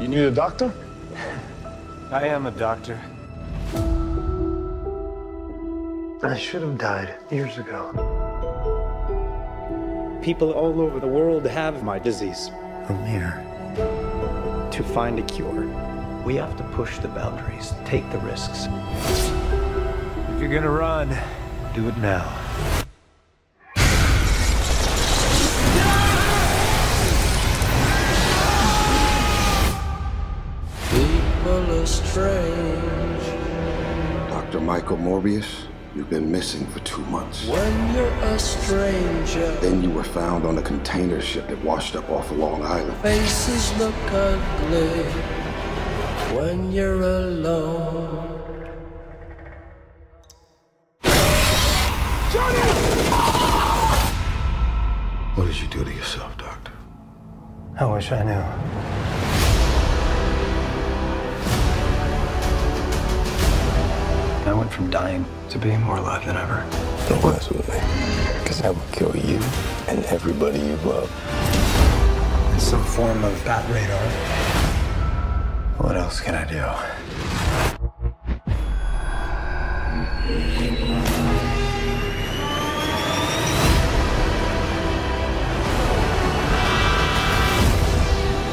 You need a doctor? I am a doctor. I should have died years ago. People all over the world have my disease. I'm here to find a cure. We have to push the boundaries, take the risks. If you're gonna run, do it now. People are strange Dr. Michael Morbius, you've been missing for two months. when you're a stranger. Then you were found on a container ship that washed up off of Long Island. Faces look ugly when you're alone. What did you do to yourself, Doctor? I wish I knew. Went from dying to being more alive than ever. Don't mess with me. Because I will kill you and everybody you love. It's some form of bat radar. What else can I do?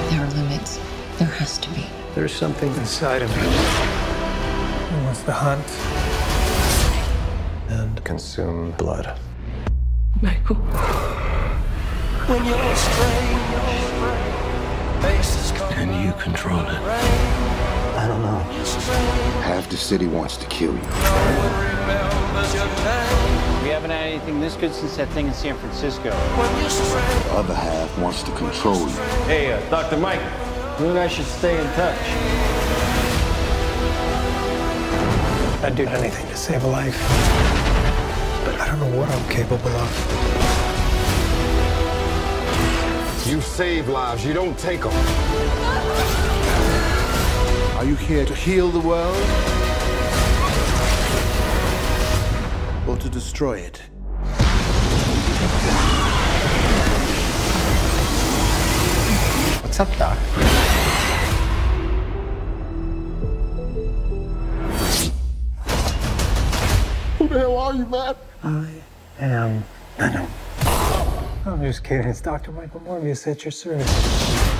There are limits. There has to be. There's something inside of me. It wants to hunt and consume blood. Michael. When you're a stranger. Can you control it? I don't know. Half the city wants to kill you. remembers your name We haven't had anything this good since that thing in San Francisco. when you're strange. The other half wants to control you. Hey, uh, Dr. Mike, you and I should stay in touch. I'd do anything to save a life. But I don't know what I'm capable of. You save lives, you don't take them. Are you here to heal the world? Or to destroy it? What's up, Doc? Who the hell are you, man? I am Venom. I'm just kidding. It's Dr. Michael Morbius at your service.